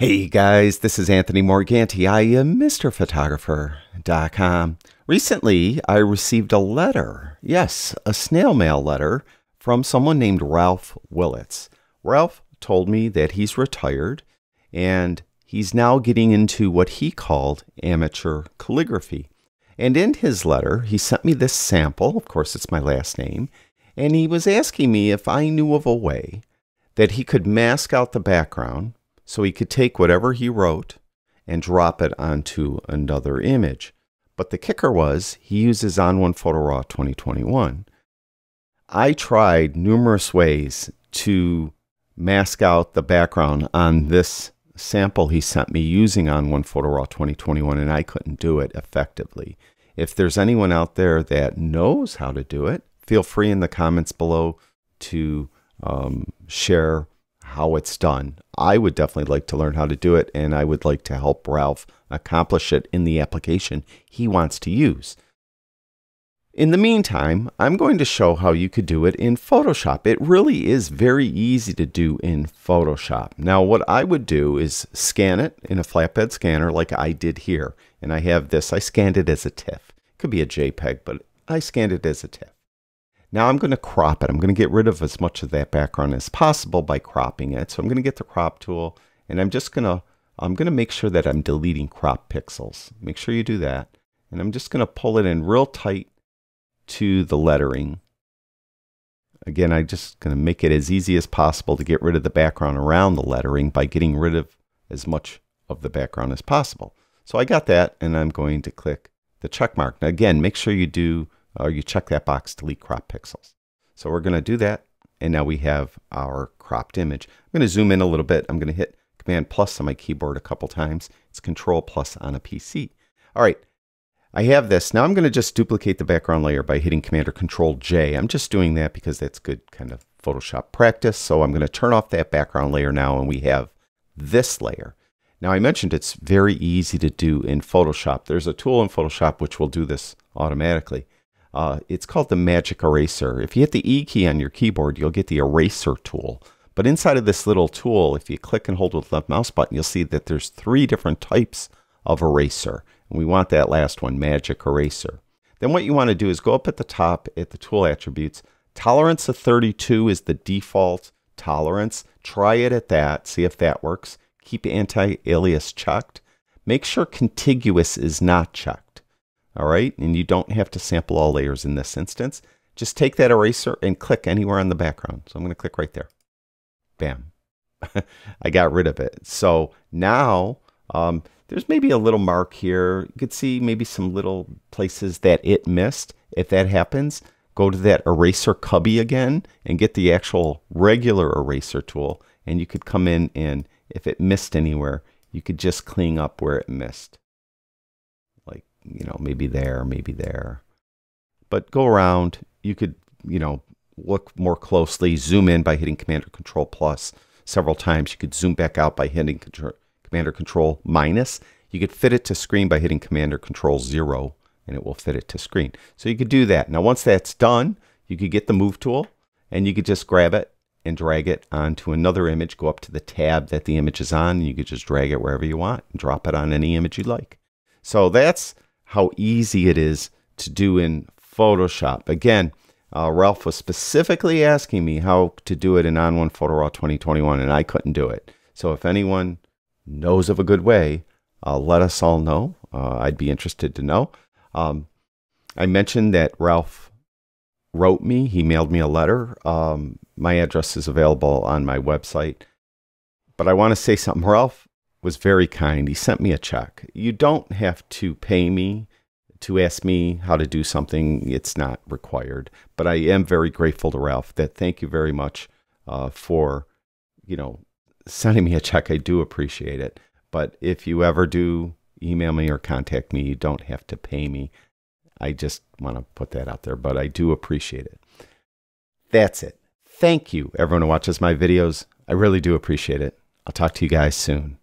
Hey guys, this is Anthony Morganti. I am MrPhotographer.com. Recently, I received a letter. Yes, a snail mail letter from someone named Ralph Willits. Ralph told me that he's retired and he's now getting into what he called amateur calligraphy. And in his letter, he sent me this sample. Of course, it's my last name. And he was asking me if I knew of a way that he could mask out the background so he could take whatever he wrote and drop it onto another image. But the kicker was he uses ON1 Photo Raw 2021. I tried numerous ways to mask out the background on this sample he sent me using ON1 Photo Raw 2021, and I couldn't do it effectively. If there's anyone out there that knows how to do it, feel free in the comments below to um, share how it's done. I would definitely like to learn how to do it, and I would like to help Ralph accomplish it in the application he wants to use. In the meantime, I'm going to show how you could do it in Photoshop. It really is very easy to do in Photoshop. Now, what I would do is scan it in a flatbed scanner like I did here. And I have this, I scanned it as a TIFF. It could be a JPEG, but I scanned it as a TIFF. Now I'm going to crop it. I'm going to get rid of as much of that background as possible by cropping it. So I'm going to get the crop tool and I'm just going to, I'm going to make sure that I'm deleting crop pixels. Make sure you do that. And I'm just going to pull it in real tight to the lettering. Again, I'm just going to make it as easy as possible to get rid of the background around the lettering by getting rid of as much of the background as possible. So I got that and I'm going to click the check mark. Now again, make sure you do or you check that box, delete crop pixels. So we're going to do that. And now we have our cropped image. I'm going to zoom in a little bit. I'm going to hit Command plus on my keyboard a couple times. It's Control plus on a PC. All right, I have this. Now I'm going to just duplicate the background layer by hitting Command or Control J. I'm just doing that because that's good kind of Photoshop practice. So I'm going to turn off that background layer now and we have this layer. Now I mentioned it's very easy to do in Photoshop. There's a tool in Photoshop which will do this automatically. Uh, it's called the Magic Eraser. If you hit the E key on your keyboard, you'll get the Eraser tool. But inside of this little tool, if you click and hold with the left mouse button, you'll see that there's three different types of eraser. And we want that last one, Magic Eraser. Then what you want to do is go up at the top at the tool attributes. Tolerance of 32 is the default tolerance. Try it at that, see if that works. Keep anti-alias checked. Make sure contiguous is not checked all right? And you don't have to sample all layers in this instance. Just take that eraser and click anywhere on the background. So I'm going to click right there. Bam. I got rid of it. So now um, there's maybe a little mark here. You could see maybe some little places that it missed. If that happens, go to that eraser cubby again and get the actual regular eraser tool. And you could come in and if it missed anywhere, you could just clean up where it missed you know, maybe there, maybe there. But go around. You could, you know, look more closely, zoom in by hitting Command or Control plus several times. You could zoom back out by hitting Command or Control minus. You could fit it to screen by hitting Command or Control zero, and it will fit it to screen. So you could do that. Now, once that's done, you could get the Move tool, and you could just grab it and drag it onto another image. Go up to the tab that the image is on, and you could just drag it wherever you want and drop it on any image you like. So that's how easy it is to do in Photoshop. Again, uh, Ralph was specifically asking me how to do it in ON1 Photo Raw 2021, and I couldn't do it. So if anyone knows of a good way, uh, let us all know. Uh, I'd be interested to know. Um, I mentioned that Ralph wrote me. He mailed me a letter. Um, my address is available on my website. But I want to say something. Ralph was very kind. He sent me a check. You don't have to pay me to ask me how to do something. It's not required. But I am very grateful to Ralph that thank you very much uh, for, you know, sending me a check. I do appreciate it. But if you ever do email me or contact me, you don't have to pay me. I just want to put that out there, but I do appreciate it. That's it. Thank you, everyone who watches my videos. I really do appreciate it. I'll talk to you guys soon.